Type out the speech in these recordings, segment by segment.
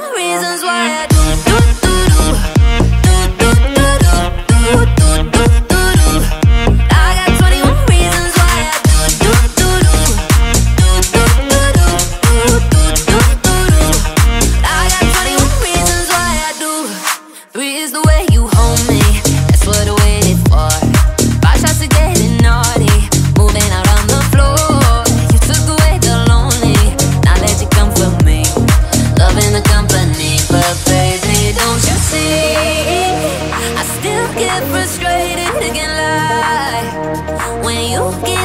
reasons why I forget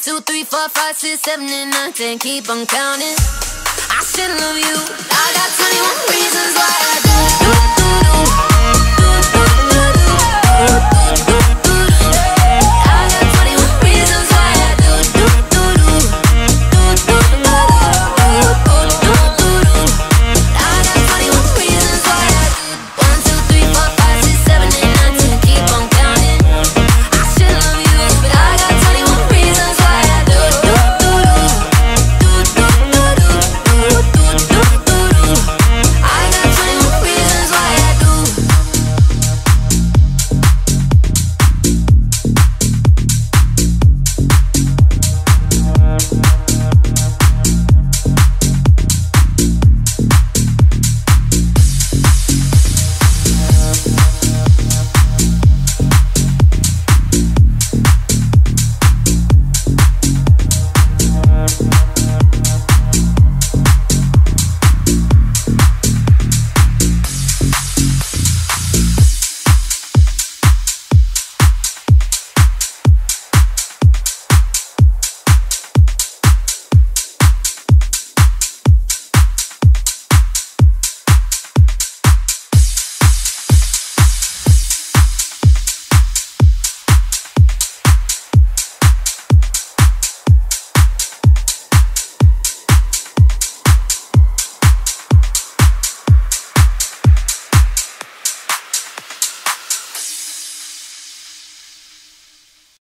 One, two, three, four, five, six, seven, and nine, ten. Keep on counting. I should